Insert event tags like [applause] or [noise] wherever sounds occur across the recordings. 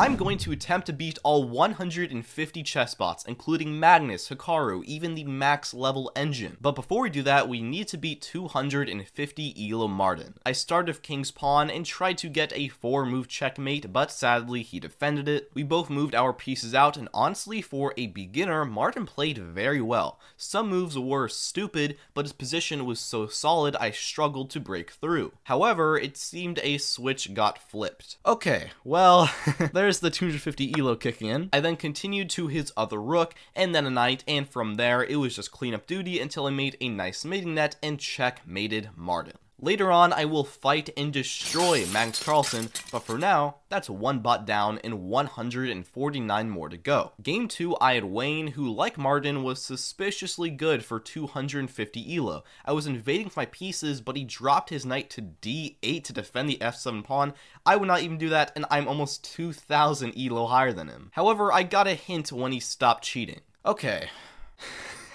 I'm going to attempt to beat all 150 chess bots, including Magnus, Hikaru, even the max level engine. But before we do that, we need to beat 250 Elo Martin. I started with King's Pawn and tried to get a 4 move checkmate, but sadly he defended it. We both moved our pieces out, and honestly, for a beginner, Martin played very well. Some moves were stupid, but his position was so solid I struggled to break through. However, it seemed a switch got flipped. Okay, well, [laughs] there's the 250 elo kicking in. I then continued to his other rook, and then a knight, and from there it was just cleanup duty until I made a nice mating net and checkmated Martin. Later on, I will fight and destroy Magnus Carlsen, but for now, that's one bot down and 149 more to go. Game 2, I had Wayne, who, like Martin, was suspiciously good for 250 elo. I was invading my pieces, but he dropped his knight to d8 to defend the f7 pawn. I would not even do that, and I'm almost 2,000 elo higher than him. However, I got a hint when he stopped cheating. Okay.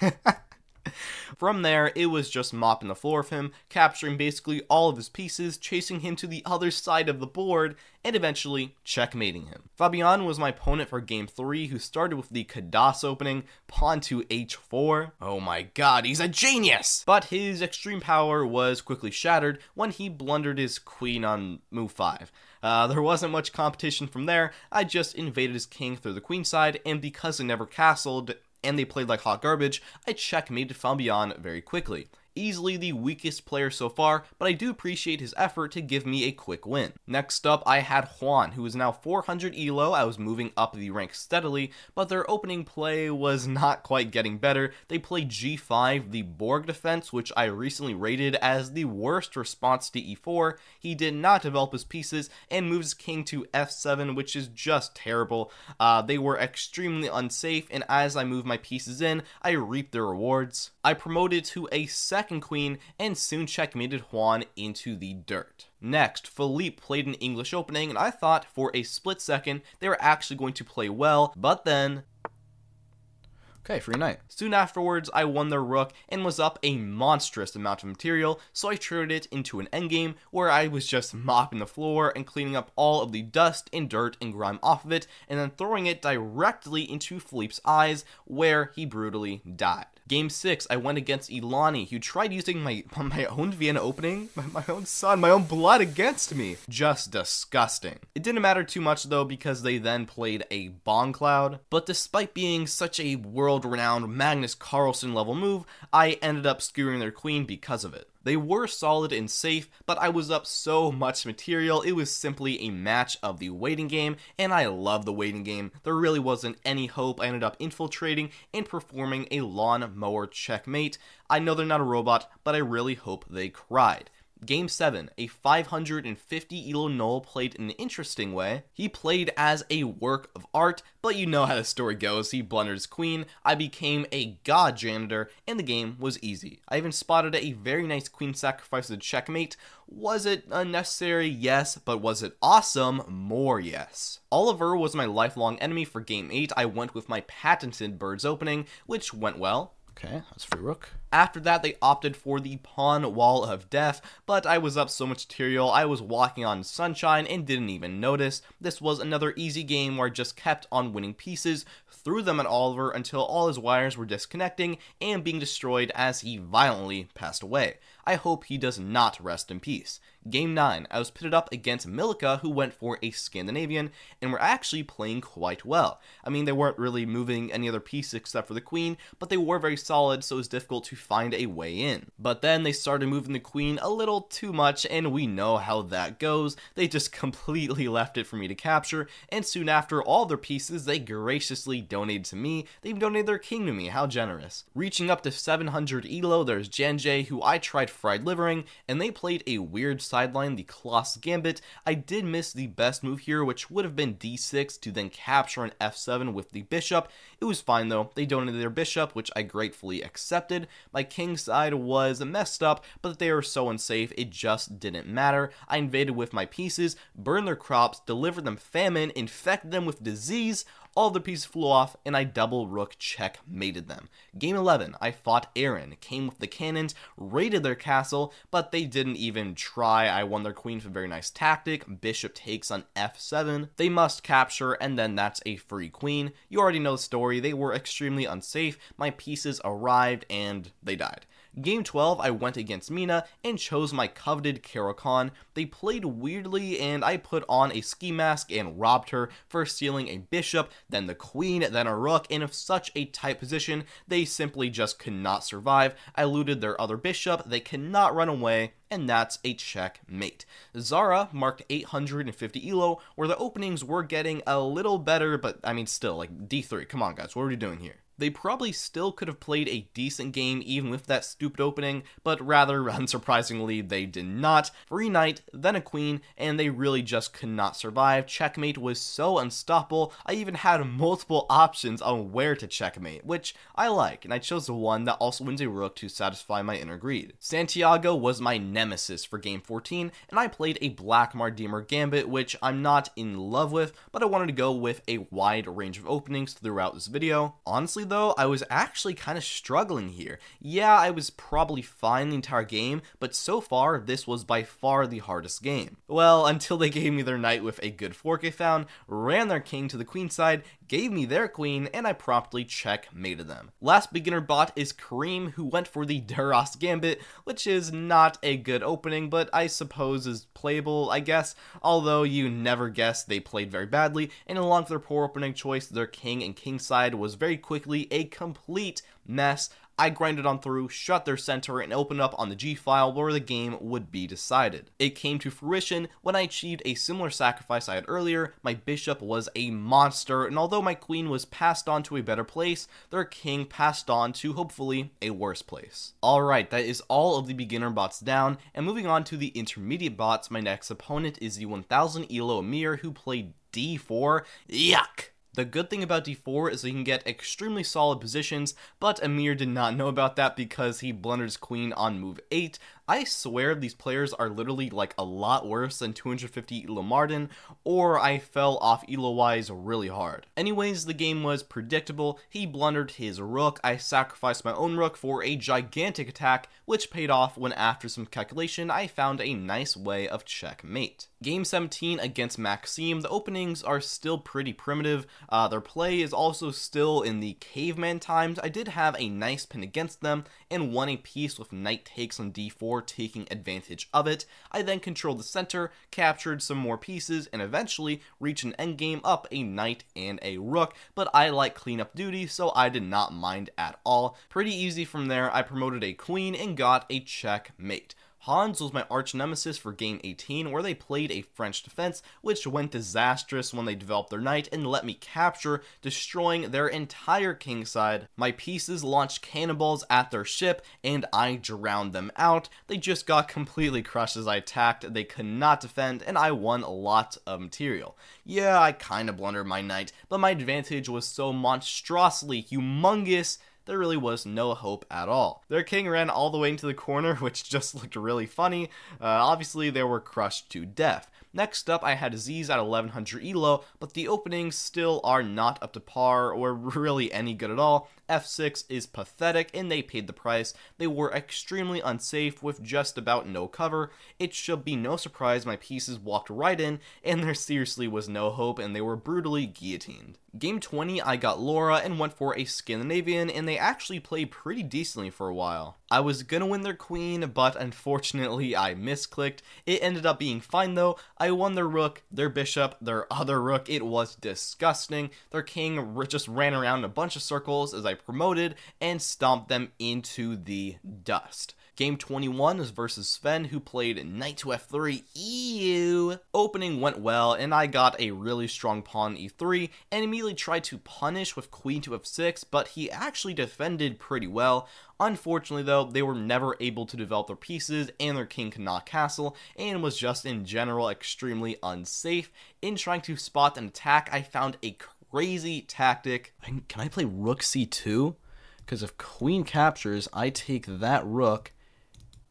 [laughs] From there, it was just mopping the floor of him, capturing basically all of his pieces, chasing him to the other side of the board, and eventually checkmating him. Fabian was my opponent for game 3, who started with the Kadas opening, pawn to h4. Oh my god, he's a genius! But his extreme power was quickly shattered when he blundered his queen on move 5. Uh, there wasn't much competition from there, I just invaded his king through the queen side, and because he never castled, and they played like hot garbage, I checkmated Fabian very quickly easily the weakest player so far, but I do appreciate his effort to give me a quick win. Next up, I had Juan, who is now 400 elo. I was moving up the rank steadily, but their opening play was not quite getting better. They played g5, the Borg defense, which I recently rated as the worst response to e4. He did not develop his pieces and moves king to f7, which is just terrible. Uh, they were extremely unsafe, and as I move my pieces in, I reap the rewards. I promoted to a second queen and soon checkmated Juan into the dirt. Next, Philippe played an English opening, and I thought for a split second they were actually going to play well, but then Okay, free knight. Soon afterwards, I won their rook and was up a monstrous amount of material, so I traded it into an endgame where I was just mopping the floor and cleaning up all of the dust and dirt and grime off of it, and then throwing it directly into Philippe's eyes, where he brutally died. Game 6, I went against Elani, who tried using my [laughs] my own Vienna opening, [laughs] my, my own son, my own blood against me. Just disgusting. It didn't matter too much though because they then played a Bongcloud, but despite being such a world-renowned Magnus Carlsen level move, I ended up skewering their queen because of it. They were solid and safe, but I was up so much material, it was simply a match of the waiting game, and I love the waiting game. There really wasn't any hope. I ended up infiltrating and performing a lawn mower checkmate. I know they're not a robot, but I really hope they cried. Game 7, a 550 elo Noel played in an interesting way. He played as a work of art, but you know how the story goes. He blundered his queen, I became a god janitor, and the game was easy. I even spotted a very nice queen sacrifice a checkmate. Was it unnecessary? Yes, but was it awesome? More yes. Oliver was my lifelong enemy for game 8. I went with my patented birds opening, which went well. Okay, that's free rook. After that, they opted for the Pawn Wall of Death, but I was up so much material, I was walking on sunshine and didn't even notice. This was another easy game where I just kept on winning pieces, threw them at Oliver until all his wires were disconnecting and being destroyed as he violently passed away. I hope he does not rest in peace. Game 9, I was pitted up against Milica, who went for a Scandinavian, and were actually playing quite well. I mean, they weren't really moving any other piece except for the queen, but they were very solid, so it was difficult to find a way in. But then they started moving the queen a little too much, and we know how that goes. They just [laughs] completely left it for me to capture, and soon after all their pieces, they graciously donated to me. They even donated their king to me, how generous. Reaching up to 700 elo, there's Janjay, who I tried fried livering, and they played a weird sideline, the Colossus Gambit. I did miss the best move here, which would have been d6 to then capture an f7 with the bishop. It was fine though, they donated their bishop, which I gratefully accepted. My king side was messed up, but they were so unsafe, it just didn't matter. I invaded with my pieces, burned their crops, delivered them famine, infected them with disease, all the pieces flew off, and I double rook checkmated them. Game 11, I fought Aaron, came with the cannons, raided their castle, but they didn't even try. I won their queen with a very nice tactic. Bishop takes on f7. They must capture, and then that's a free queen. You already know the story. They were extremely unsafe. My pieces arrived, and they died. Game 12, I went against Mina and chose my coveted Caro-Kann. They played weirdly, and I put on a ski mask and robbed her for stealing a bishop, then the queen, then a rook, and such a tight position, they simply just could not survive. I looted their other bishop, they cannot run away, and that's a checkmate. Zara marked 850 elo, where the openings were getting a little better, but I mean, still, like D3. Come on, guys, what are we doing here? They probably still could have played a decent game even with that stupid opening, but rather, [laughs] unsurprisingly, they did not. Free knight, then a queen, and they really just could not survive. Checkmate was so unstoppable, I even had multiple [laughs] options on where to checkmate, which I like, and I chose the one that also wins a rook to satisfy my inner greed. Santiago was my nemesis for game 14, and I played a Blackmar-Diemer Gambit, which I'm not in love with, but I wanted to go with a wide range of openings throughout this video. Honestly, though, I was actually kind of struggling here. Yeah, I was probably fine the entire game, but so far, this was by far the hardest game. Well, until they gave me their knight with a good fork I found, ran their king to the queen side, gave me their queen, and I promptly checkmated them. Last beginner bot is Kareem, who went for the [laughs] Duras Gambit, which is not a good opening, but I suppose is playable, I guess, although you never guess they played very badly, and along with their poor opening choice, their king and king side was very quickly a complete mess. I grinded on through, shut their center, and opened up on the G file where the game would be decided. It came to fruition when I achieved a similar sacrifice I had earlier. My bishop was a monster, and although my queen was passed on to a better place, their king passed on to hopefully a worse place. Alright, that is all of the beginner bots down, and moving on to the intermediate bots, my next opponent is the 1000 Elo Amir who played D4. Yuck! The good thing about d4 is you can get extremely solid positions, but Amir did not know about that because he blundered his queen on move 8, I swear these players are literally like a lot worse than 250 Elo Martin, or I fell off Elo wise really hard. Anyways, the game was predictable. He blundered his rook. I sacrificed my own rook for a gigantic attack, which paid off when after some calculation, I found a nice way of checkmate. Game 17 against Maxime, the openings are still pretty primitive. Uh, their play is also still in the caveman times. I did have a nice pin against them and won a piece with knight takes on d4 taking advantage of it. I then controlled the center, captured some more pieces, and eventually reached an endgame up a knight and a rook, but I like cleanup duty, so I did not mind at all. Pretty easy from there, I promoted a queen and got a checkmate. Hans was my arch nemesis for game 18, where they played a French defense, which went disastrous when they developed their knight and let me capture, destroying their entire kingside. My pieces launched cannonballs at their ship, and I drowned them out. They just got completely crushed as I attacked, they could not defend, and I won a lot of material. Yeah, I kinda blundered my knight, but my advantage was so monstrously humongous there really was no hope at all. Their king ran all the way into the corner, [laughs] which just looked really funny. Uh, obviously, they were crushed to death. Next up, I had Z's at 1100 elo, but the openings still are not up to par or [laughs] really any good at all. F6 is pathetic and they paid the price. They were extremely unsafe with just about no cover. It should be no surprise my pieces walked right in and there seriously was no hope and they were brutally guillotined. Game 20, I got Laura and went for a Scandinavian, and they actually played pretty decently for a while. I was gonna win their queen, but unfortunately I misclicked. It ended up being fine though. I won their rook, their bishop, their other rook. It was disgusting. Their king just ran around a bunch of circles as I promoted and stomped them into the dust. Game 21 is versus Sven, who played knight to f3. Ew. Opening went well, and I got a really strong pawn e3, and immediately tried to punish with queen to f6, but he actually defended pretty well. Unfortunately, though, they were never able to develop their pieces, and their king could not castle, and was just in general extremely unsafe. In trying to spot an attack, I found a crazy tactic. Can I play rook c2? Because if queen captures, I take that rook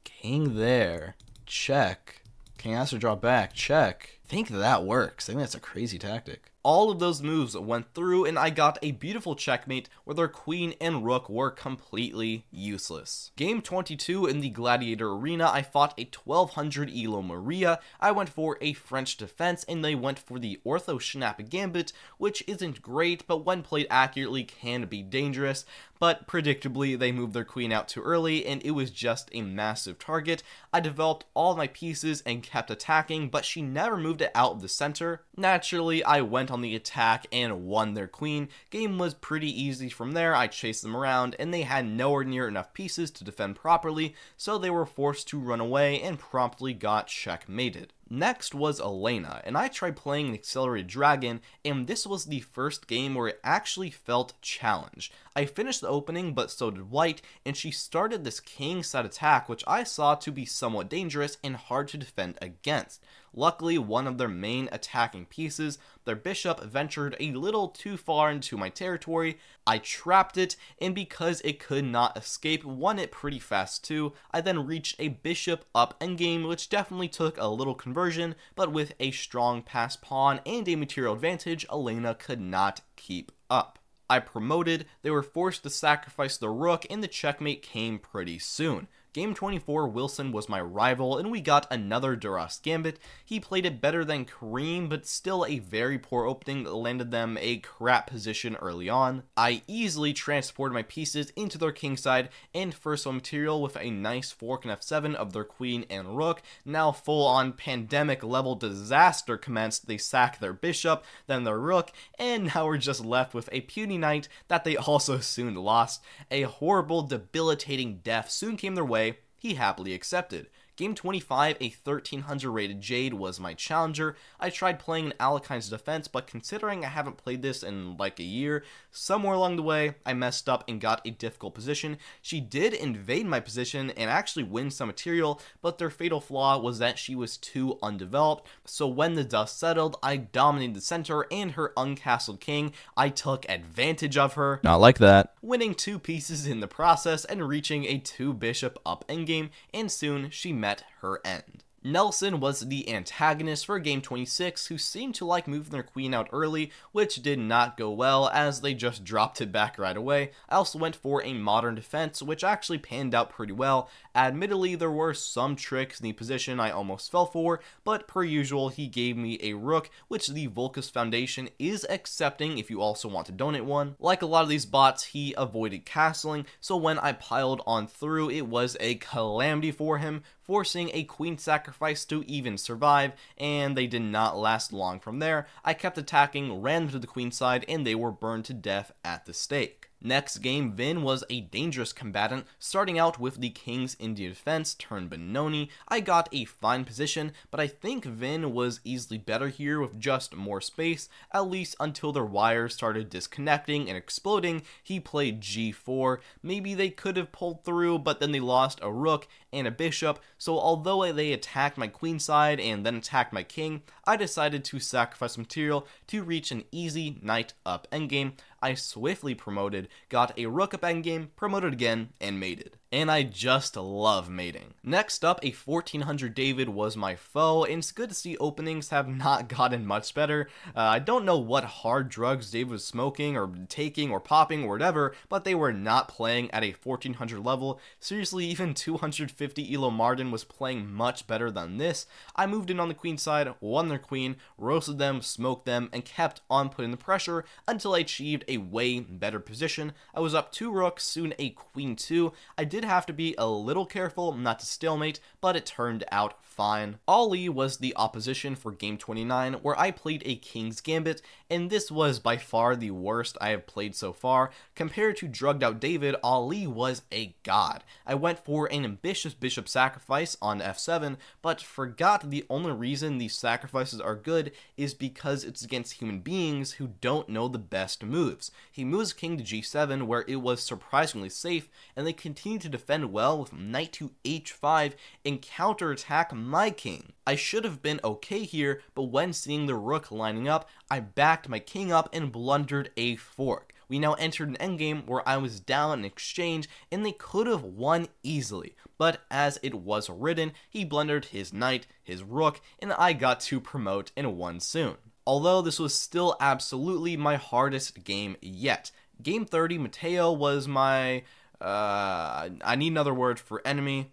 King there. Check. King has to draw back. Check. I think that works. I think that's a crazy tactic. All of those moves went through and I got a beautiful checkmate where their queen and rook were completely useless. Game 22 in the Gladiator Arena, I fought a 1200 Elo Maria, I went for a French defense and they went for the Ortho Schnapp Gambit, which isn't great, but when played accurately can be dangerous but predictably they moved their queen out too early and it was just a massive target. I developed all my pieces and kept attacking, but she never moved it out of the center. Naturally, I went on the attack and won their queen. Game was pretty easy from there, I chased them around and they had nowhere near enough pieces to defend properly, so they were forced to run away and promptly got checkmated. Next was Elena, and I tried playing an Accelerated Dragon, and this was the first game where it actually felt challenged. I finished the opening, but so did White, and she started this king side attack, which I saw to be somewhat dangerous and hard to defend against. Luckily, one of their main attacking pieces, their bishop, ventured a little too far into my territory. I trapped it, and because it could not escape, won it pretty fast too. I then reached a bishop up endgame, which definitely took a little conversion, but with a strong pass pawn and a material advantage, Elena could not keep up. I promoted, they were forced to sacrifice the rook, and the checkmate came pretty soon. Game 24, Wilson was my rival, and we got another Duras Gambit. He played it better than Kareem, but still a very poor opening that landed them a crap position early on. I easily transported my pieces into their kingside and first one material with a nice fork and f7 of their queen and rook. Now full on pandemic level disaster commenced. They sack their bishop, then their rook, and [laughs] now we're just left with a puny knight that they [laughs] also soon lost. A horrible, debilitating death soon came their way he happily accepted. Game 25, a 1300 rated Jade was my challenger. I tried playing an Alekhine's defense, but considering I haven't played this in like a year, somewhere along the way, I messed up and got a difficult position. She did invade my position and actually win some material, but their fatal flaw was that she was too undeveloped. So when the dust settled, I dominated the center and her uncastled king. I took advantage of her. Not like that. Winning two pieces in the process and reaching a two bishop up endgame, and soon she met her end. Nelson was the antagonist for Game 26, who seemed to like moving their queen out early, which did not go well as they just dropped it back right away. I also went for a modern defense, which actually panned out pretty well. Admittedly, there were some tricks in the position I almost fell for, but per usual, he gave me a rook, which the Volclus Foundation is accepting if you also want to donate one. Like a lot of these bots, he avoided castling, so when I piled on through, it was a calamity for him, forcing a queen sacrifice to even survive, and they did not last long from there. I kept attacking, ran to the queen side, and they were burned to death at the stake. Next game, Vin was a dangerous combatant, starting out with the King's Indian defense turned Benoni. I got a fine position, but I think Vin was easily better here with just more space, at least until their wires started disconnecting and exploding. He played g4. Maybe they could have pulled through, but then they lost a rook and a bishop, so although they attacked my queen side and then attacked my king, I decided to sacrifice material to reach an easy knight up endgame. I swiftly promoted, got a rook up endgame, promoted again, and mated and I just love mating. Next up, a 1400 David was my foe, and it's good to see openings have not [laughs] gotten much better. Uh, I don't know what hard drugs David was smoking, or taking, or popping, or whatever, but they were not playing at a 1400 level. Seriously, [laughs] even 250 Elo Martin was playing much better than this. I moved in on the queen side, won their queen, roasted them, smoked them, and kept on putting the pressure until I achieved a way better position. I was up two rooks, soon a queen two. I did have to be a little careful not to stalemate, but it turned out fine. Ali was the opposition for game 29, where I played a King's Gambit, and this was by far the worst I have played so far. Compared to drugged out David, Ali was a god. I went for an ambitious bishop sacrifice on f7, but forgot the only reason these sacrifices are good is because it's against human beings who don't know the best moves. He moves king to g7 where it was surprisingly safe, and they continue to defend well with knight to h5 and counterattack my king. I should have been okay here, but when seeing the rook lining up, I backed my king up and blundered a fork. We now entered an endgame where I was down in exchange and they could have won easily, but as it was written, he blundered his knight, his rook, and I got to promote and won soon. although this was still absolutely my hardest game yet. Game 30, Mateo was my. Uh, I need another word for enemy.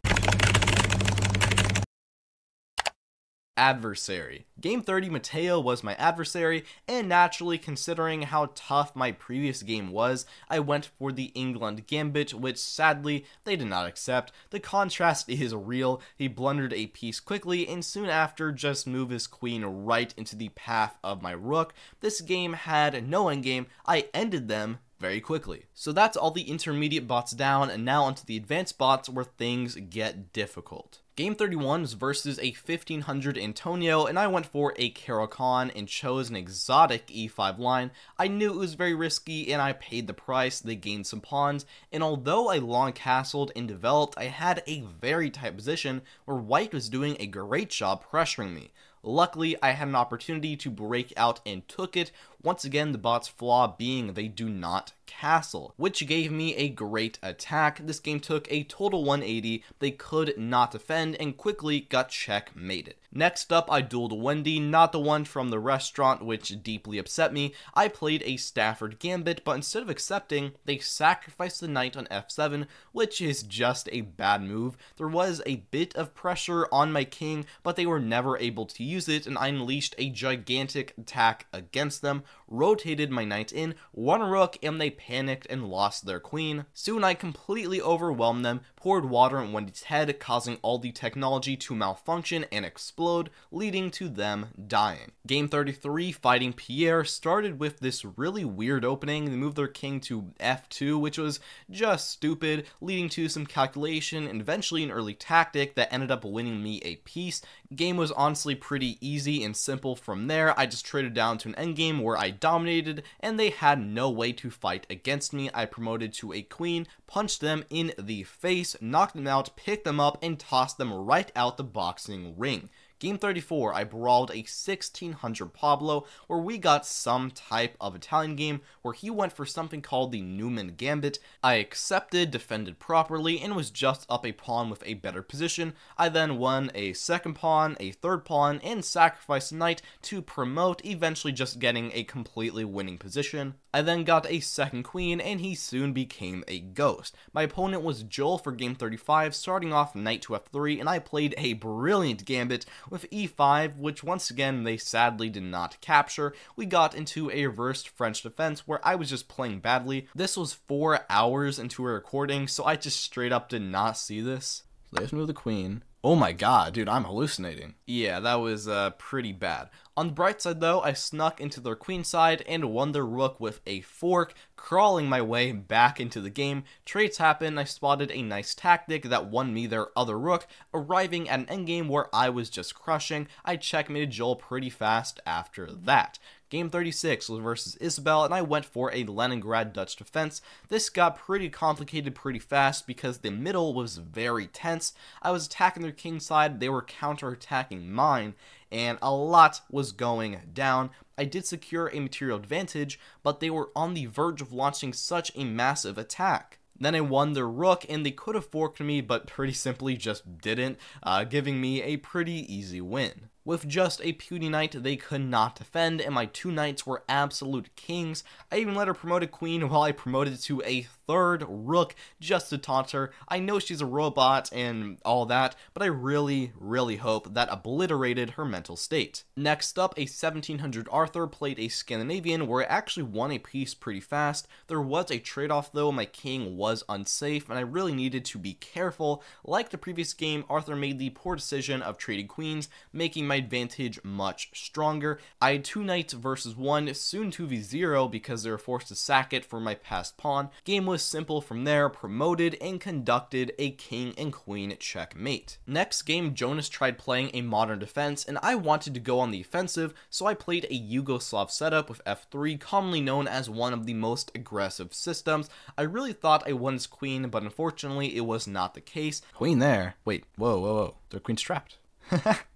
Adversary. Game 30, Mateo was my adversary, and naturally, considering how tough my previous game was, I went for the Englund Gambit, which sadly they did not accept. The contrast [laughs] is real. He blundered a piece quickly, and soon after just moved his queen right into the path of my rook. This game had no endgame. I ended them very quickly. So that's all the intermediate bots down, and now onto the advanced bots where things get difficult. Game 31 was versus a 1500 Antonio, and I went for a Caro-Kann and chose an exotic e5 line. I knew it was very risky, and I paid the price. They gained some pawns, and although I long castled and developed, I had a very tight position where white was doing a great job pressuring me. Luckily, I had an opportunity to break out and took it, once again, the bot's flaw being they do not castle, which gave me a great attack. This game took a total 180, they could not defend, and quickly got checkmated. Next up, I dueled Wendy, not the one from the restaurant, which deeply upset me. I played a Stafford Gambit, but instead of accepting, they sacrificed the knight on f7, which is just a bad move. There was a bit of pressure on my king, but they were never able to use it, and I unleashed a gigantic attack against them, rotated my knight in, won a rook, and they panicked and lost their queen. Soon I completely overwhelmed them, poured water on Wendy's head, causing all the technology to malfunction and explode, leading to them dying. Game 33, fighting Pierre, started with this really weird opening. They moved their king to f2, which was just stupid, leading to some calculation and eventually an early tactic that ended up winning me a piece. Game was honestly pretty easy and simple from there. I just traded down to an endgame where I dominated, and they had no way to fight against me. I promoted to a queen, punched them in the face, knocked them out, picked them up, and tossed them right out the boxing ring. Game 34, I brawled a 1600 Pablo, where we got some type of Italian game where he went for something called the Newman Gambit. I accepted, defended properly, and was just up a pawn with a better position. I then won a second pawn, a third pawn, and sacrificed knight to promote, eventually just getting a completely winning position. I then got a second queen, and he soon became a ghost. My opponent was Joel for game 35, starting off knight to f3, and I played a brilliant gambit with e5, which once again they sadly did not capture, we got into a reversed French defense where I was just playing badly. This was four hours into a recording, so I just straight up did not see this. So just move the queen. Oh my god, dude, I'm hallucinating. Yeah, that was uh, pretty bad. On the bright side, though, I snuck into their queen side and won their rook with a fork, crawling my way back into the game. Trades happen, I spotted a nice tactic that won me their other rook, arriving at an endgame where I was just crushing. I checkmated Joel pretty fast after that. Game 36 was versus Isabel, and I went for a Leningrad Dutch defense. This got pretty complicated pretty fast because the middle was very tense. I was attacking their king side, they were counterattacking mine, and a lot was going down. I did secure a material advantage, but they were on the verge of launching such a massive attack. Then I won the rook, and they could have forked me, but pretty simply just didn't, uh, giving me a pretty easy win. With just a puny knight, they could not defend, and my two knights were absolute kings. I even let her promote a queen while I promoted to a third rook just to taunt her. I know she's a robot and all that, but I really, really hope that obliterated her mental state. Next up, a 1700 Arthur played a Scandinavian where I actually won a piece pretty fast. There was a trade-off though, my king was unsafe, and I really needed to be careful. Like the previous game, Arthur made the poor decision of trading queens, making my advantage much stronger. I had two knights versus one, soon 2v0 because they were forced to sack it for my passed pawn. Game was simple from there, promoted and conducted a king and queen checkmate. Next game, Jonas tried playing a modern defense and I wanted to go on the offensive, so I played a Yugoslav setup with f3, commonly known as one of the most aggressive systems. I really thought I won as queen, but unfortunately it was not the case. Queen there. Wait, whoa, whoa, whoa. Their queen's trapped. [laughs]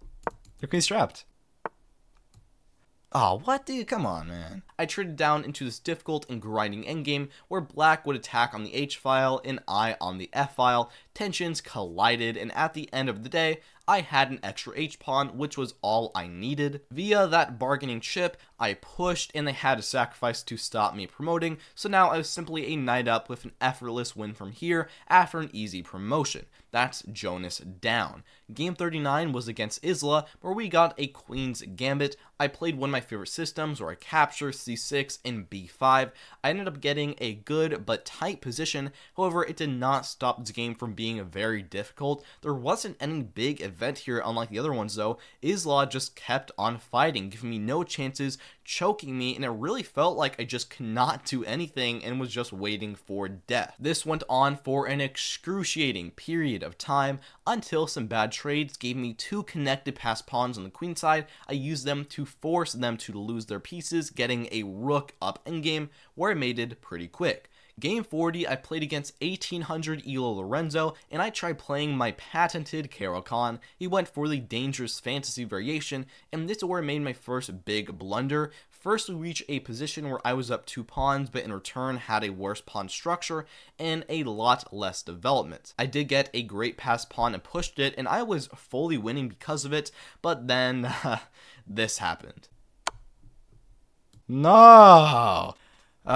Their queen's trapped. Oh, what, dude? Come on, man. I traded down into this difficult and grinding endgame where black would attack on the H file and I on the F file. Tensions collided, and at the end of the day, I had an extra H-pawn, which was all I needed. Via that bargaining chip, I pushed and they had to sacrifice to stop me promoting, so now I was simply a knight up with an effortless win from here after an easy promotion. That's Jonas down. Game 39 was against Isla, where we got a Queen's Gambit. I played one of my favorite systems where I capture c6 and b5. I ended up getting a good but tight position, however, it did not stop this game from being very difficult. There wasn't any big event here, unlike the other ones though. Isla just kept on fighting, giving me no chances, choking me, and it really felt like I just could not do anything and was just waiting for death. This went on for an excruciating period of time until some bad trades gave me two connected pass pawns on the queen side. I used them to force them to lose their pieces, getting a rook up endgame where I mated pretty quick. Game 40, I played against 1800 Elo Lorenzo, and I tried playing my patented Caro-Kann. He went for the dangerous fantasy variation, and this is where I made my first big blunder. First, we reached a position where I was up two pawns, but in return had a worse pawn structure and a lot less development. I did get a great pass pawn and pushed it, and I was fully winning because of it, but then [laughs] this happened. No! Uh,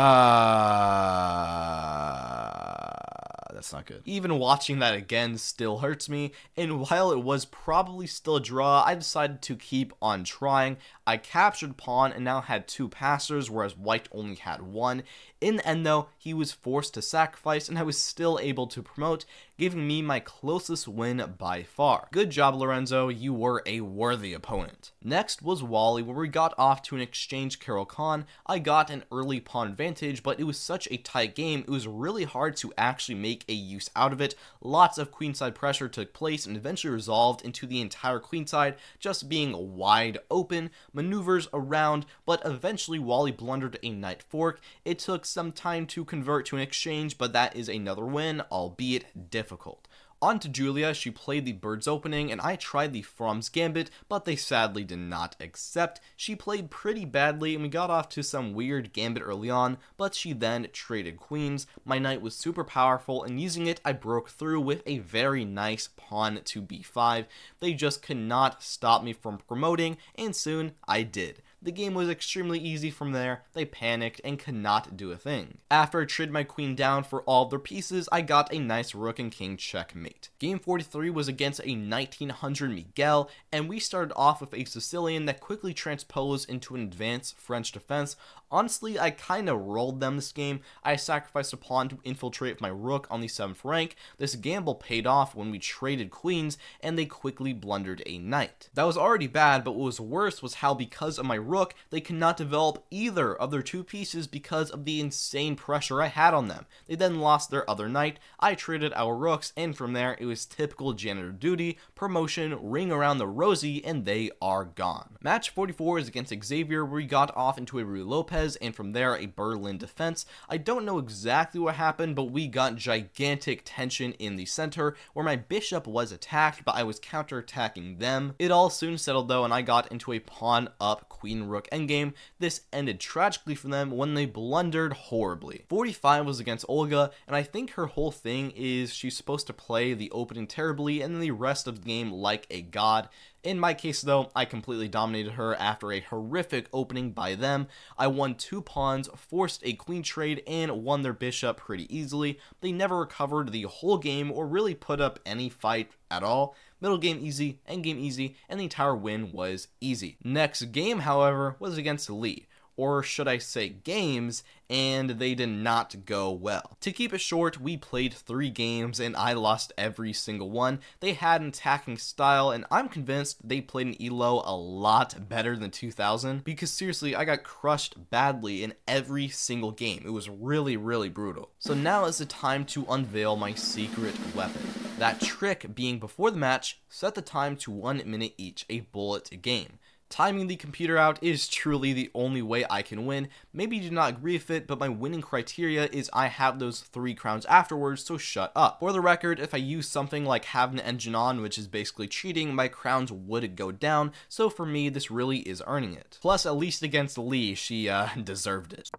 that's not good. Even watching that again still hurts me, and while it was probably still a draw, I decided to keep on trying. I captured pawn and now had two passers, whereas white only had one. In the end, though, he was forced to sacrifice, and I was still able to promote, giving me my closest win by far. Good job, Lorenzo, you were a worthy opponent. Next was Wally, where we got off to an exchange Caro-Kann. I got an early pawn advantage, but it was such a tight game, it was really hard to actually make a use out of it. Lots of queenside pressure took place and eventually resolved into the entire queenside just being wide open, maneuvers around, but eventually Wally blundered a knight fork. It took some time to convert to an exchange, but that is another win, albeit difficult. On to Julia, she played the Bird's opening, and I tried the From's Gambit, but they sadly did not accept. She played pretty badly, and we got off to some weird gambit early on, but she then traded queens. My knight was super powerful, and using it, I broke through with a very nice pawn to b5. They just could not stop me from promoting, and soon I did. The game was extremely easy from there, they panicked and could not do a thing. After I traded my queen down for all their pieces, I got a nice rook and king checkmate. Game 43 was against a 1900 Miguel, and we started off with a Sicilian that quickly transposed into an advanced French defense. Honestly, I kinda rolled them this game. I sacrificed a pawn to infiltrate my rook on the 7th rank. This gamble paid off when we traded queens, and they quickly blundered a knight. That was already bad, but what was worse was how because of my rook, they cannot develop either of their two pieces because of the insane pressure I had on them. They then lost their other knight, I traded our rooks, and from there it was typical janitor duty, promotion, ring around the rosy, and they are gone. Match 44 is against Xavier where we got off into a Ruy Lopez, and from there a Berlin defense. I don't know exactly what happened, but we got gigantic tension in the center where my bishop was attacked, but I was counterattacking them. It all soon settled though, and I got into a pawn up queen rook endgame. This ended tragically for them when they blundered horribly. 45 was against Olga, and I think her whole thing is she's supposed to play the opening terribly and the rest of the game like a god. In my case, though, I completely dominated her after a horrific opening by them. I won two pawns, forced a queen trade, and won their bishop pretty easily. They never recovered the whole game or really put up any fight at all. Middle game easy, end game easy, and the entire win was easy. Next game, however, was against Lee or should I say games, and they did not go well. To keep it short, we played three games and I lost every single one. They had an attacking style, and I'm convinced they played an ELO a lot better than 2000 because seriously, I got crushed badly in every single game. It was really, really brutal. So now is the time to unveil my secret weapon. That trick being before the match, set the time to one minute each, a bullet game. Timing the computer out is truly the only way I can win. Maybe you do not agree with it, but my winning criteria is I have those three crowns afterwards, so shut up. For the record, if I use something like having an engine on, which is basically cheating, my crowns would go down, so for me, this really is earning it. Plus, at least against Lee, she uh, [laughs] deserved it.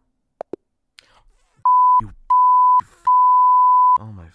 Oh my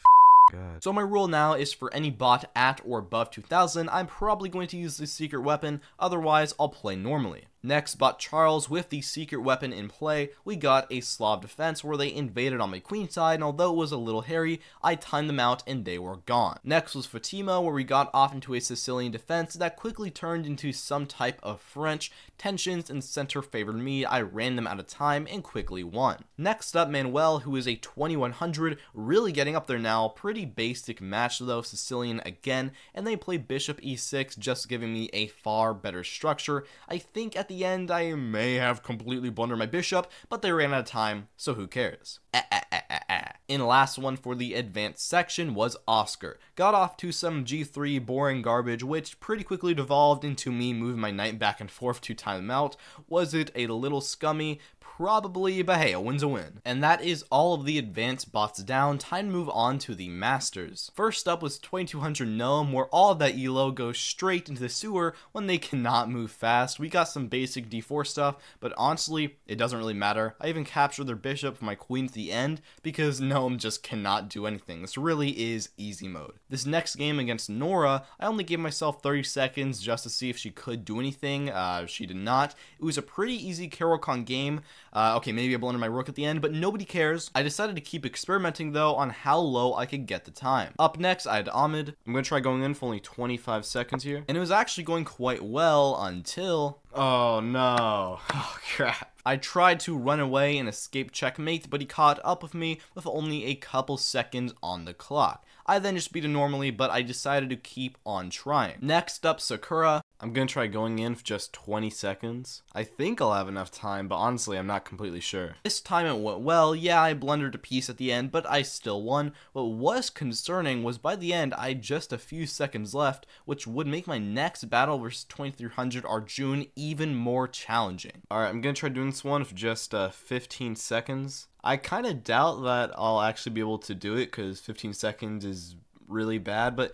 God. So my rule now is for any bot at or above 2000, I'm probably going to use the secret weapon, otherwise I'll play normally. Next, bot Charles with the secret weapon in play, we got a Slav defense where they invaded on my queen side, and although it was a little hairy, I timed them out and they were gone. Next was Fatima where we got off into a Sicilian defense that quickly turned into some type of French, tensions and center favored me, I ran them out of time and quickly won. Next up, Manuel, who is a 2100, really getting up there now, pretty basic match though, Sicilian again, and they play bishop e6, just giving me a far better structure. I think at the the end, I may have completely blundered my bishop, but they ran out of time, so who cares? Ah, ah, ah, in last one for the advanced section was Oscar. Got off to some g3 boring garbage, which pretty quickly devolved into me moving my knight back and forth to time him out. Was it a little scummy? Probably, but hey, a win's a win. And that is all of the advanced bots down. Time to move on to the masters. First up was 2200 Noam, where all of that elo goes straight into the sewer when they cannot move fast. We got some basic d4 stuff, but honestly, it doesn't really matter. I even captured their bishop for my queen at the end because Noam just cannot do anything. This really is easy mode. This next game against Nora, I only gave myself 30 seconds just to see if she could do anything. Uh, she did not. It was a pretty easy Caro-Kann game. Uh, okay, maybe I blundered my rook at the end, but nobody cares. I decided to keep experimenting though on how low I could get the time. Up next, I had Ahmed. I'm gonna try going in for only 25 seconds here. And it was actually going quite well until... Oh no. [laughs] Oh crap. I tried to run away and escape checkmate, but he caught up with me with only a couple seconds on the clock. I then just beat him normally, but I decided to keep on trying. Next up, Sakura. I'm gonna try going in for just 20 seconds. I think I'll have enough time, but honestly, I'm not completely sure. This time it went well. Yeah, I blundered a piece at the end, but I still won. What was concerning was by the end, I had just a few seconds left, which would make my next battle versus 2300 Arjun even more challenging. Alright, I'm gonna try doing this one for just uh, 15 seconds. I kind of doubt that I'll actually be able to do it because 15 seconds is really bad, but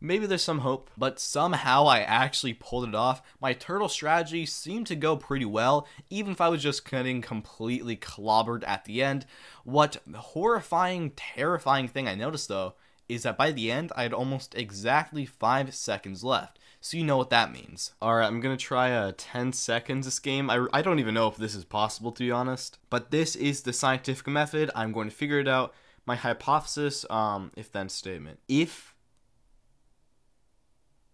maybe there's some hope. But somehow I actually pulled it off. My turtle strategy seemed to go pretty well, even if I was just getting completely clobbered at the end. What horrifying, terrifying thing I noticed though is that by the end I had almost exactly 5 seconds left so you know what that means. Alright, I'm gonna try a 10 seconds this game. I, I don't even know if this is possible to be honest, but this is the scientific method. I'm going to figure it out. My hypothesis, um, if then statement. If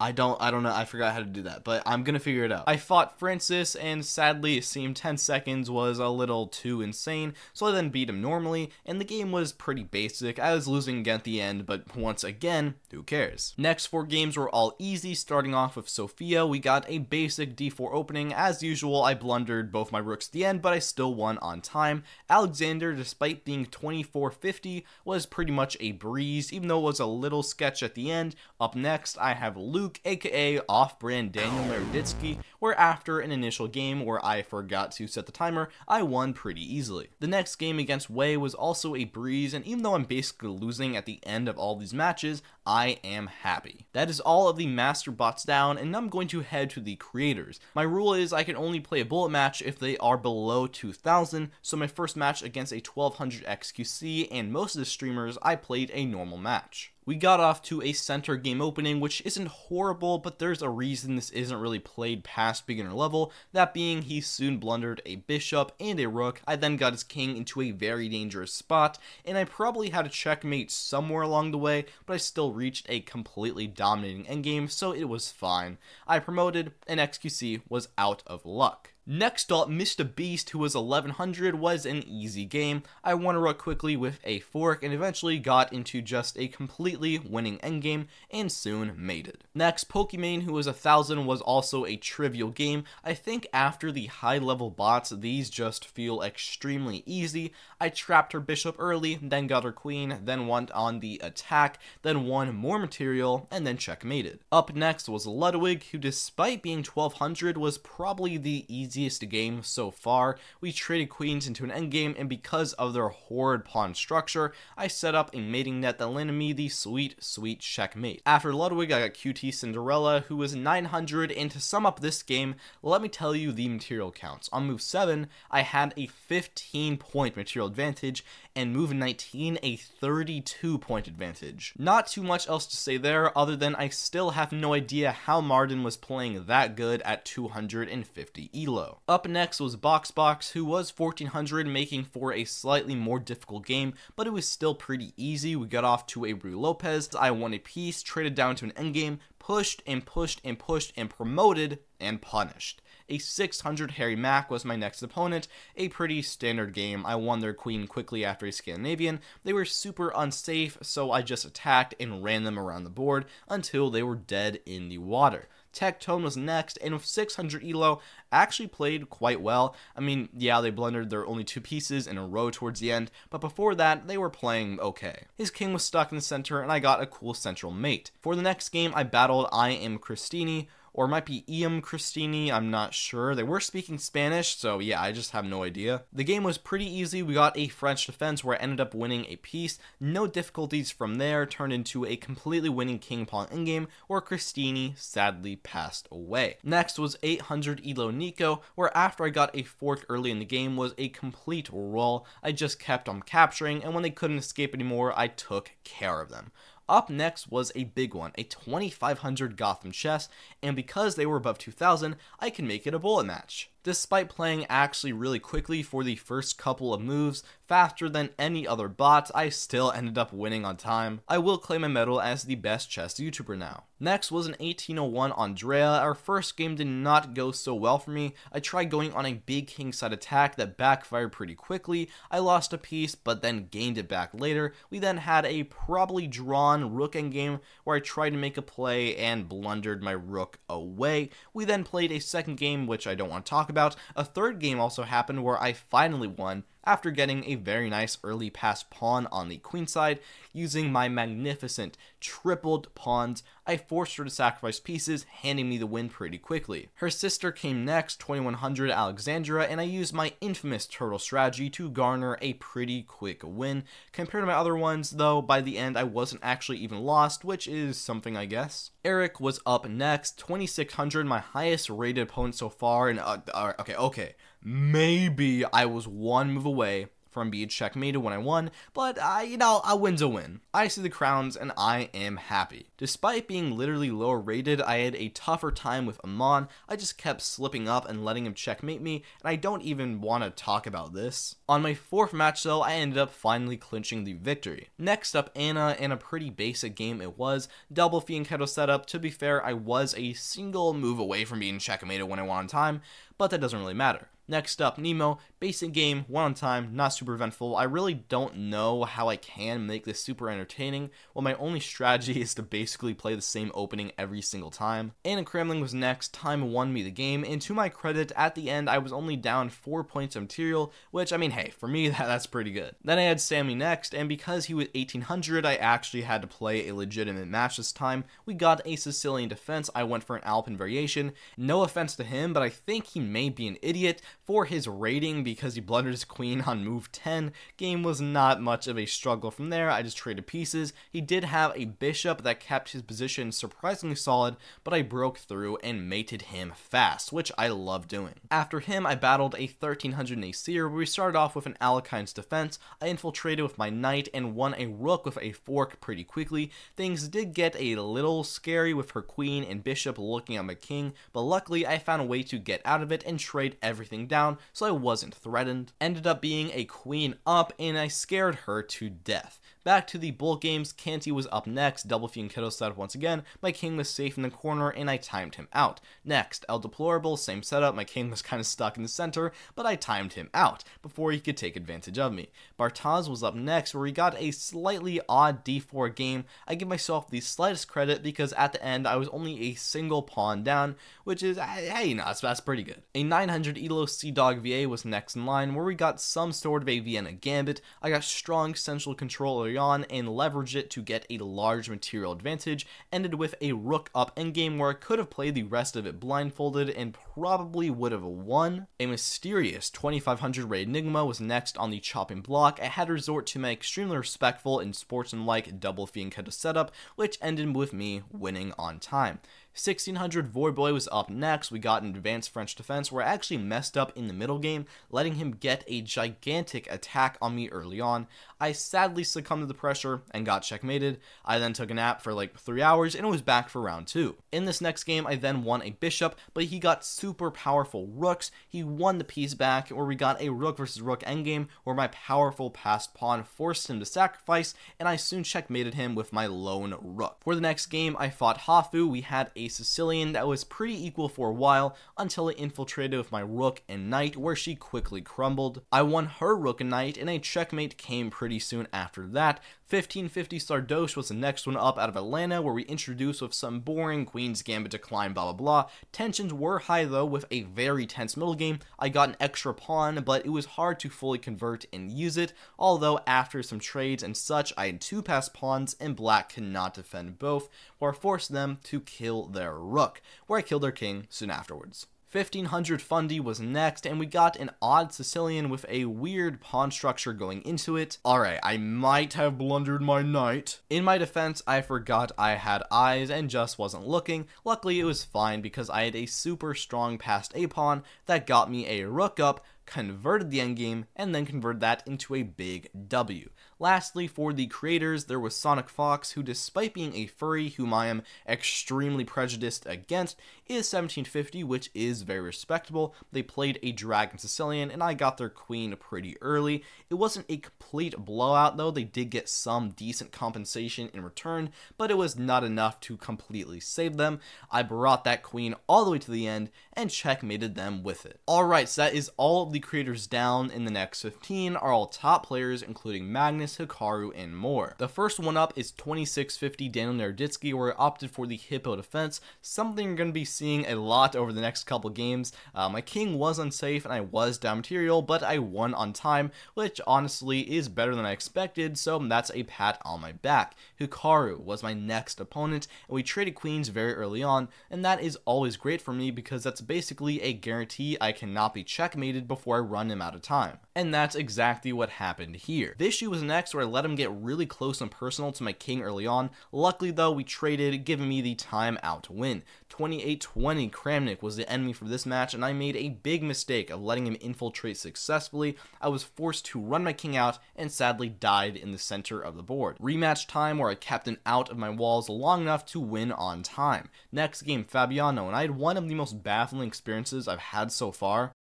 I don't I don't know I forgot how to do that, but I'm gonna figure it out. I fought Francis and sadly it seemed 10 seconds was a little too insane, so I then beat him normally, and the game was pretty basic. I was losing again at the end, but once again, who cares? Next four games were all easy, starting off with Sophia. We got a basic d4 opening. As usual, I blundered both my rooks at the end, but I still won on time. Alexander, despite being 2450, was pretty much a breeze, even though it was a little sketch at the end. Up next, I have Luke Luke, aka off-brand Daniel Naroditsky, where after an initial game where I forgot to set the timer, I won pretty easily. The next game against Wei was also a breeze, and even though I'm basically losing at the end of all these matches, I am happy. That is all of the master bots down, and I'm going to head to the creators. My rule is I can only play a bullet match if they are below 2000, so my first match against a 1200 XQC and most of the streamers, I played a normal match. We got off to a center game opening, which isn't horrible, but there's a reason this isn't really played past beginner level, that being he soon blundered a bishop and a rook, I then got his king into a very dangerous spot, and I probably had a checkmate somewhere along the way, but I still reached a completely dominating endgame, so it was fine. I promoted, and XQC was out of luck. Next up, Mr. Beast, who was 1100, was an easy game. I won rook quickly with a fork and eventually got into just a completely winning endgame and soon made it. Next, Pokimane, who was 1000, was also a trivial game. I think after the high level bots, these just feel extremely easy. I trapped her bishop early, then got her queen, then went on the attack, then won more material, and then checkmated. Up next was Ludwig, who despite being 1200 was probably the easiest easiest game so far. We traded queens into an endgame, and because of their horrid pawn structure, I set up a mating net that landed me the sweet, sweet checkmate. After Ludwig, I got QT Cinderella, who was 900, and to sum up this game, let me tell you the material counts. On move 7, I had a 15 point material advantage, and move 19 a 32 point advantage. Not too much else to say there, other than I still have no idea how Martin was playing that good at 250 elo. Up next was Box Box, who was 1400, making for a slightly more difficult game, but it was still pretty easy. We got off to a Ruy Lopez, I won a piece, traded down to an endgame, pushed and pushed and pushed and promoted and punished. A 600 Harry Mack was my next opponent, a pretty standard game. I won their queen quickly after a Scandinavian. They were super unsafe, so I just attacked and ran them around the board until they were dead in the water. Tectone was next, and with 600 elo, actually played quite well. I mean, yeah, they blundered their only two pieces in a row towards the end, but before that, they were playing okay. His king was stuck in the center, and I got a cool central mate. For the next game, I battled I Am Christini, or might be Iam Christini, I'm not sure. They were speaking Spanish, so yeah, I just have no idea. The game was pretty easy. We got a French defense where I ended up winning a piece. No difficulties from there, turned into a completely winning king pawn endgame where Christini sadly passed away. Next was 800 Elo Nico, where after I got a fork early in the game was a complete roll. I just kept on capturing, and when they couldn't escape anymore, I took care of them. Up next was a big one, a 2500 GothamChess, and because they were above 2000, I can make it a bullet match. Despite playing actually really quickly for the first couple of moves, faster than any other bot, I still ended up winning on time. I will claim a medal as the best chess YouTuber now. Next was an 1801 Andrea. Our first game did not go so well for me. I tried going on a big kingside attack that backfired pretty quickly. I lost a piece, but then gained it back later. We then had a probably drawn rook endgame where I tried to make a play and blundered my rook away. We then played a second game, which I don't want to talk about about, a third game also happened where I finally won after getting a very nice early pass pawn on the queen side. Using my magnificent tripled pawns, I forced her to sacrifice pieces, handing me the win pretty quickly. Her sister came next, 2100 Alexandra, and I used my infamous turtle strategy to garner a pretty quick win. Compared to my other ones, though, by the end I wasn't actually even lost, which is something I guess. Eric was up next, 2600, my highest rated opponent so far, and uh, uh, okay, okay, maybe I was one move away from being checkmated when I won, but I, you know, a win's a win. I see the crowns and I am happy. Despite being literally lower rated, I had a tougher time with Amon. I just kept slipping up and letting him checkmate me, and I don't even want to talk about this. On my fourth match though, I ended up finally clinching the victory. Next up, Anna, and a pretty basic game it was, double Fianchetto setup. To be fair, I was a single move away from being checkmated when I won on time, but that doesn't really matter. Next up, Nemo, basic game, won on time, not super eventful. I really don't know how I can make this super entertaining. Well, my only strategy [laughs] is to basically play the same opening every single time. Anna Cramling was next, time won me the game, and to my credit, at the end I was only down 4 points of material, which, I mean, hey, for me, [laughs] that, that's pretty good. Then I had Sammy next, and because he was 1800, I actually had to play a legitimate match this time. We got a Sicilian defense, I went for an Alapin variation. No offense to him, but I think he may be an idiot for his rating because he blundered his queen on move 10. Game was not much of a struggle from there. I just traded pieces. He did have a bishop that kept his position surprisingly solid, but I broke through and mated him fast, which I love doing. After him, I battled a 1300 Nasir where we started off with an Alekhine's defense. I infiltrated with my knight and won a rook with a fork pretty quickly. Things did get a little scary with her queen and bishop looking at my king, but luckily I found a way to get out of it and trade everything down, so I wasn't threatened. Ended up being a queen up, and I scared her to death. Back to the bull games, Canty was up next, double Fianchetto setup once again, my king was safe in the corner and I timed him out. Next, El Deplorable, same setup, my king was [laughs] kind of stuck in the center, but I timed him out before he could take advantage of me. Bartaz was up next where he got a slightly odd d4 game. I give myself the slightest credit because at the end I was only a single pawn down, which is, hey, you know, that's, that's pretty good. A 900 Elo CDawgVA was next in line, where we got some sort of a Vienna Gambit. I got strong central control early on and leveraged it to get a large material advantage, ended with a rook up endgame where I could have played the rest of it blindfolded and probably would have won. A mysterious 2500 Ray Enigma was next on the chopping block. I had to resort to my extremely respectful and sportsmanlike double fianchetto setup, which ended with me winning on time. 1600 Voyboy was up next. We got an advanced French defense where I actually messed up in the middle game, letting him get a gigantic attack on me early on. I sadly succumbed to the pressure and got checkmated. I then took a nap for like three hours and was back for round two. In this next game, I then won a bishop, but he got super powerful rooks. He won the piece back, where we got a rook versus rook endgame, where my powerful passed pawn forced him to sacrifice, and I soon checkmated him with my lone rook. For the next game, I fought Hafu. We had a Sicilian that was pretty equal for a while until it infiltrated with my rook and knight, where she quickly crumbled. I won her rook and knight, and a checkmate came pretty soon after that. 1550 Sardoche was the next one up out of Atlanta, where we introduced with some boring Queen's Gambit decline, blah blah blah. Tensions were high though, with a very tense middle game. I got an extra pawn, but it was hard to fully convert and use it, although after some trades and such, I had two passed pawns, and black cannot defend both, or forced them to kill their rook, where I killed their king soon afterwards. 1500 Fundy was next, and we got an odd Sicilian with a weird pawn structure going into it. Alright, I might have blundered my knight. In my defense, I forgot I had eyes and just wasn't looking. Luckily, it was fine because I had a super strong passed A pawn that got me a rook up, converted the endgame, and then converted that into a big W. Lastly, for the creators, there was Sonic Fox, who, despite being a furry whom I am extremely prejudiced against, is 1750, which is very respectable. They played a Dragon Sicilian, and I got their queen pretty early. It wasn't a complete blowout, though. They did get some decent compensation in return, but it was not enough to completely save them. I brought that queen all the way to the end and checkmated them with it. Alright, so that is all the creators down in the next 15 are all top players, including Magnus, Hikaru, and more. The first one up is 2650 Daniel Naroditsky, where I opted for the Hippo defense, something you're going to be seeing a lot over the next couple games. Uh, my king was unsafe and I was down material, but I won on time, which honestly is better than I expected, so that's a pat on my back. Hikaru was my next opponent, and we traded queens very early on, and that is always great for me because that's basically a guarantee I cannot be checkmated before I run him out of time. And that's exactly what happened here. Vishy was next where I let him get really close and personal to my king early on. Luckily though, we traded, giving me the time out win. 28-20 Kramnik was the enemy for this match, and I made a big mistake of letting him infiltrate successfully. I was forced to run my king out and sadly died in the center of the board. Rematch time where I kept him out of my walls long enough to win on time. Next game, Fabiano, and I had one of the most baffling experiences I've had so far.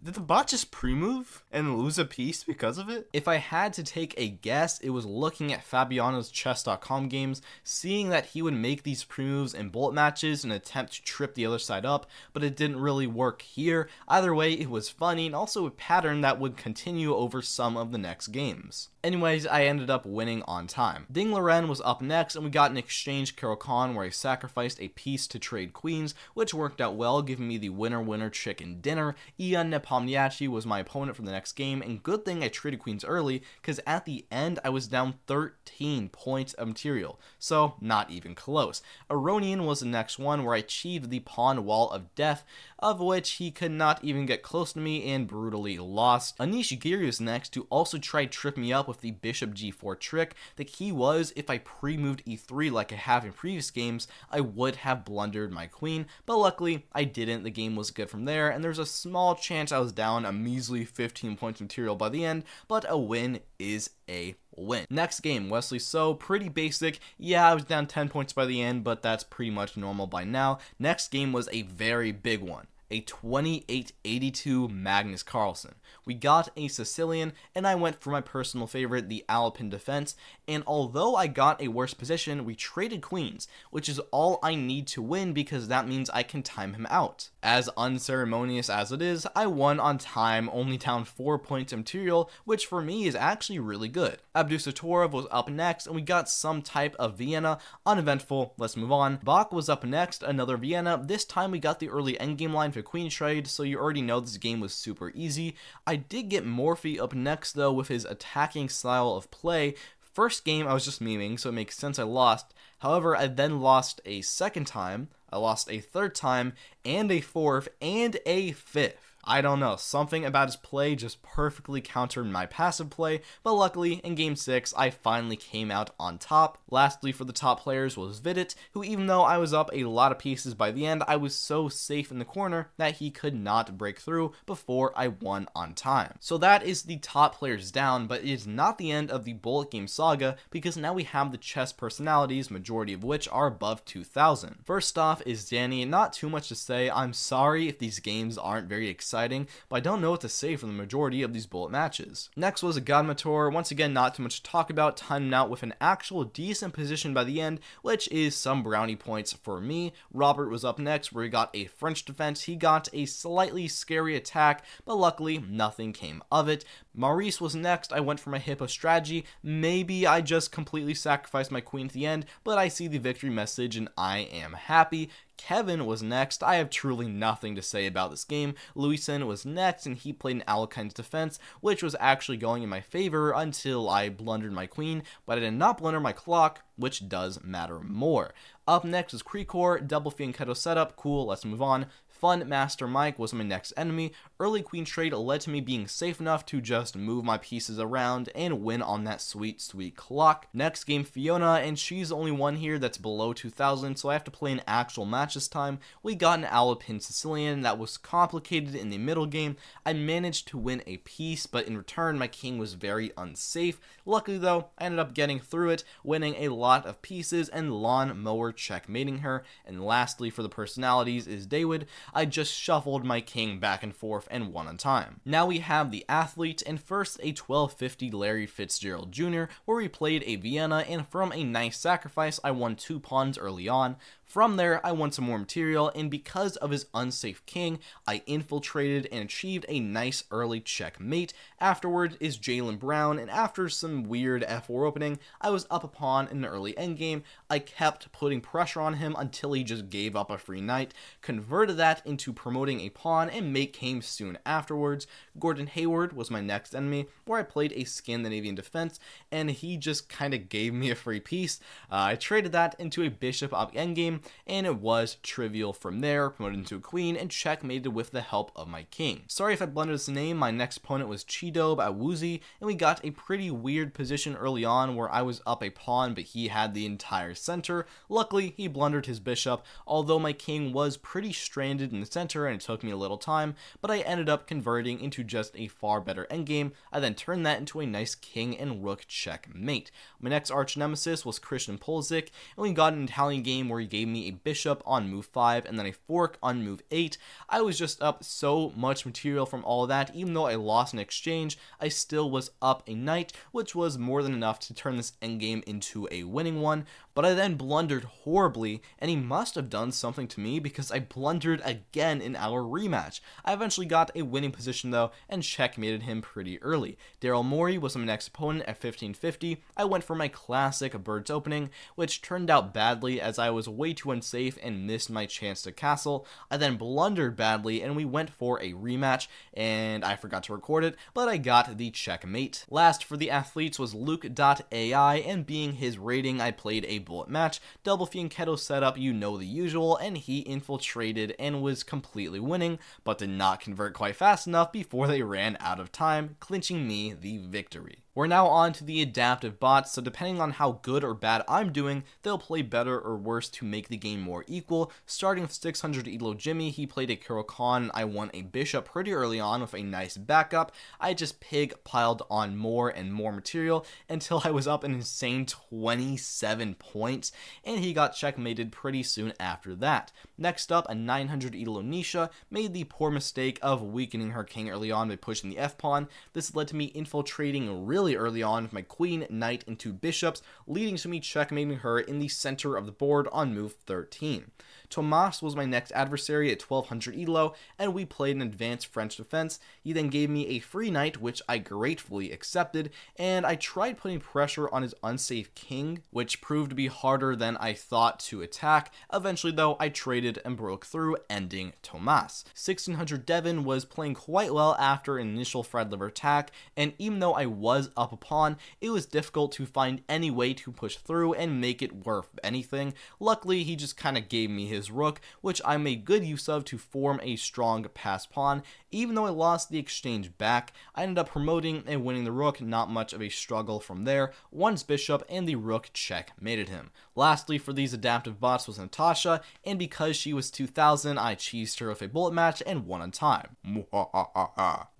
Did the bot just pre-move and lose a piece because of it? If I had to take a guess, it was looking at Fabiano's chess.com games, seeing that he would make these pre-moves in bullet matches and attempt to trip the other side up, but it didn't really work here. Either way, it was funny and also a pattern that would continue over some of the next games. Anyways, I ended up winning on time. Ding Liren was up next, and we got an exchange Caro-Kann where I sacrificed a piece to trade queens, which worked out well, giving me the winner-winner chicken dinner. Ian Nepomniachtchi was my opponent for the next game, and good thing I traded queens early, because at the end I was down 13 points of material, so not even close. Aronian was the next one where I achieved the pawn wall of death, of which he could not even get close to me and brutally lost. Anish Giri was next to also try trip me up with the bishop g4 trick. The key was if I pre-moved e3 like I have in previous games, I would have blundered my queen, but luckily I didn't. The game was good from there, and there's a small chance I was down a measly 15 points material by the end, but a win is a win. Next game, Wesley So, pretty basic. Yeah, I was down 10 points by the end, but that's pretty much normal by now. Next game was a very big one. A 2882 Magnus Carlsen. We got a Sicilian, and I went for my personal favorite, the Alapin defense. And although I got a worse position, we traded queens, which is all I need to win because that means I can time him out. As unceremonious as it is, I won on time, only down 4 points material, which for me is actually really good. Abdusattorov was up next, and we got some type of Vienna. Uneventful, let's move on. Bach was up next, another Vienna. This time we got the early endgame line for queen trade, so you already know this game was super easy. I did get Morphy up next though with his attacking style of play. First game I was just memeing, so it makes sense I lost. However, I then lost a second time, I lost a third time, and a fourth, and a fifth. I don't know, something about his play just perfectly countered my passive play, but luckily in game 6 I finally came out on top. Lastly for the top players was Vidit, who even though I was up a lot of pieces by the end, I was so safe in the corner that he could not break through before I won on time. So that is the top players down, but it is not the end of the bullet game saga because now we have the chess personalities, majority of which are above 2000. First off is Danny, not too much to say, I'm sorry if these games aren't very exciting exciting, but I don't know what to say for the majority of these bullet matches. Next was a Godmator, once again not too much to talk about, timed out with an actual decent position by the end, which is some brownie points for me. Robert was up next where he got a French defense, he got a slightly scary attack, but luckily nothing came of it. Maurice was next, I went for my Hippo strategy, maybe I just completely sacrificed my queen at the end, but I see the victory message and I am happy. Kevin was next. I have truly nothing to say about this game. Luisen was next, and he played an Alekhine's defense, which was actually going in my favor until I blundered my queen, but I did not blunder my clock, which does matter more. Up next is Krikor, double Fianchetto setup, cool, let's move on. Fun Master Mike was my next enemy. Early queen trade led to me being safe enough to just move my pieces around and win on that sweet, sweet clock. Next game, Fiona, and she's the only one here that's below 2000, so I have to play an actual match this time. We got an Alapin Sicilian that was complicated in the middle game. I managed to win a piece, but in return, my king was very unsafe. Luckily, though, I ended up getting through it, winning a lot of pieces and lawn mower checkmating her. And lastly, for the personalities, is David. I just shuffled my king back and forth and won on time. Now we have the athlete, and first a 1250 Larry Fitzgerald Jr., where we played a Vienna, and from a nice sacrifice, I won two pawns early on. From there, I won some more material, and because of his unsafe king, I infiltrated and achieved a nice early checkmate. Afterward is Jalen Brown, and after some weird F4 opening, I was up upon an early endgame. I kept putting pressure on him until he just gave up a free knight, converted that into promoting a pawn, and mate came soon afterwards. Gordon Hayward was my next enemy, where I played a Scandinavian defense, and he just kind of gave me a free piece. Uh, I traded that into a bishop up endgame, and it was trivial from there, promoted into a queen, and checkmated with the help of my king. Sorry if I blundered his name, my next opponent was Chidobe Awuzie, and we got a pretty weird position early on where I was up a pawn, but he had the entire center. Luckily, he blundered his bishop, although my king was pretty stranded in the center and it took me a little time, but I ended up converting into just a far better endgame. I then turned that into a nice king and rook checkmate. My next arch nemesis was Christian Pulisic, and we got an Italian game where he gave me a bishop on move 5 and then a fork on move 8. I was just up so much material from all that, even though I lost an exchange, I still was up a knight, which was more than enough to turn this endgame into a winning one, but I then blundered horribly, and he must have done something to me because I blundered again in our rematch. I eventually got a winning position though, and checkmated him pretty early. Daryl Morey was my next opponent at 1550. I went for my classic birds opening, which turned out badly as I was way too unsafe and missed my chance to castle. I then blundered badly, and we went for a rematch, and I forgot to record it, but I got the checkmate. Last for the athletes was Luke.ai, and being his rating, I played a bullet match. Double Fianchetto setup, you know the usual, and he infiltrated and was completely winning, but did not convert quite fast enough before they ran out of time, clinching me the victory. We're now on to the adaptive bots, so depending on how good or bad I'm doing, they'll play better or worse to make the game more equal. Starting with 600 Elo Jimmy, he played a Caro-Kann, I won a Bishop pretty early on with a nice backup. I just pig piled on more and more material until I was up an insane 27 points, and he got checkmated pretty soon after that. Next up, a 900 Elo Nisha made the poor mistake of weakening her king early on by pushing the f-pawn. This led to me infiltrating really early on with my queen, knight, and two bishops, leading to me checkmating her in the center of the board on move 13. Tomas was my next adversary at 1200 elo, and we played an advanced French defense. He then gave me a free knight, which I gratefully accepted, and I tried putting pressure on his unsafe king, which proved to be harder than I thought to attack. Eventually, though, I traded and broke through, ending Tomas. 1600 Devon was playing quite well after an initial Fried liver attack, and even though I was up a pawn, it was difficult to find any way to push through and make it worth anything. Luckily, he just kind of gave me his his rook, which I made good use of to form a strong pass pawn. Even though I lost the exchange back, I ended up promoting and winning the rook, not much of a struggle from there. One's bishop and the rook check checkmated him. Lastly, for these adaptive bots was Natasha, and because she was 2000, I cheesed her with a bullet match and won on time.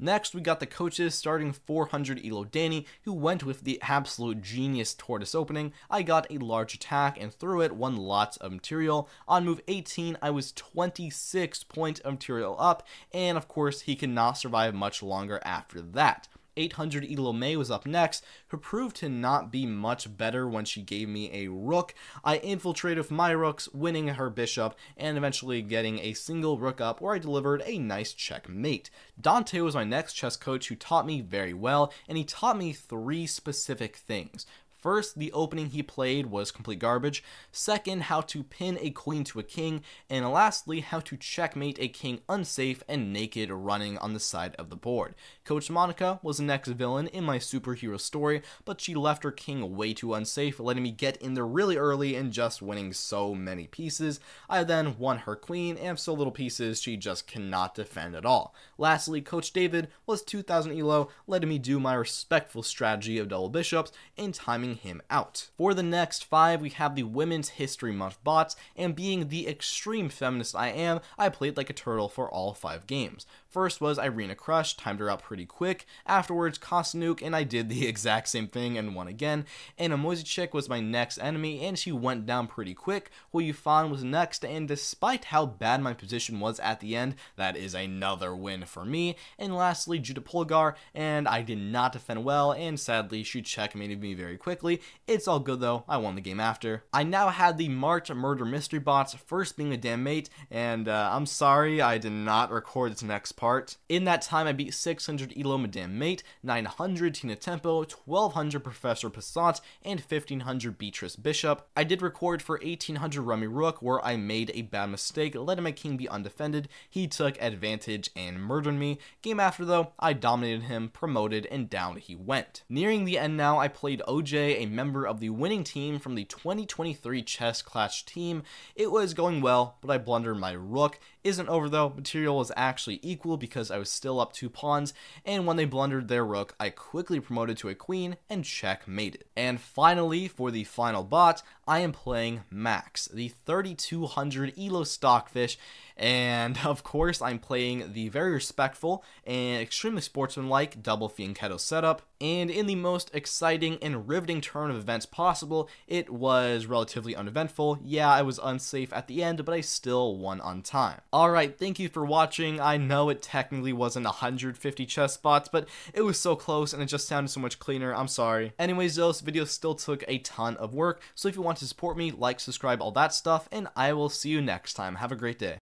Next, we got the coaches starting 400 Elo Danny, who went with the absolute genius tortoise opening. I got a large attack and through it won lots of material. On move 18, I was 26 point of material up, and of course, he cannot survive much longer after that. 800 Elo May was up next, who proved to not be much better when she gave me a rook. I infiltrated with my rooks, winning her bishop, and eventually getting a single rook up where I delivered a nice checkmate. Dante was my next chess coach who taught me very well, and he taught me three specific things. First, the opening he played was complete garbage. Second, how to pin a queen to a king. And lastly, how to checkmate a king unsafe and naked running on the side of the board. Coach Monica was the next villain in my superhero story, but she left her king way too unsafe, letting me get in there really early and just winning so many pieces. I then won her queen, and so little pieces she just cannot defend at all. Lastly, Coach David was 2000 elo, letting me do my respectful strategy of double bishops and timing him out. For the next five, we have the Women's History Month bots, and being the extreme feminist I am, I played like a turtle for all five games. First was Irina Krush, timed her out pretty quick. Afterwards, Kosteniuk, and I did the [laughs] exact same thing and won again. And Amozichik was my next enemy, and she went down pretty quick. Hou Yifan was next, and despite how bad my position was at the end, that is another win for me. And lastly, Judit Polgar, and I did not defend well, and sadly, she checkmated me very quickly. It's all good though, I won the game after. I now had the March Murder Mystery bots, first being a damn mate, and uh, I'm sorry I did not record this next part. In that time, I beat 600 Elo Madame Mate, 900 Tina Tempo, 1200 Professor Passant, and 1500 Beatrice Bishop. I did record for 1800 Rummy Rook, where I made a bad mistake, letting my king be undefended. He took advantage and murdered me. Game after, though, I dominated him, promoted, and down he went. Nearing the end now, I played OJ, a member of the winning team from the 2023 Chess Clash team. It was going well, but I blundered my rook. Isn't over though, material was actually equal because I was still up two pawns, and when they blundered their rook, I quickly promoted to a queen and checkmated. And finally, for the final bot, I am playing Max, the 3200 Elo Stockfish, and [laughs] of course, I'm playing the very respectful and extremely sportsmanlike double Fianchetto setup. And in the most exciting and riveting turn of events possible, it was relatively uneventful. Yeah, I was unsafe at the end, but I still won on time. Alright, thank you for watching. I know it technically wasn't 150 chess spots, but it was so close and it just sounded so much cleaner. I'm sorry. Anyways, those videos still took a ton of work, so if you want to support me, like, subscribe, all that stuff, and I will see you next time. Have a great day.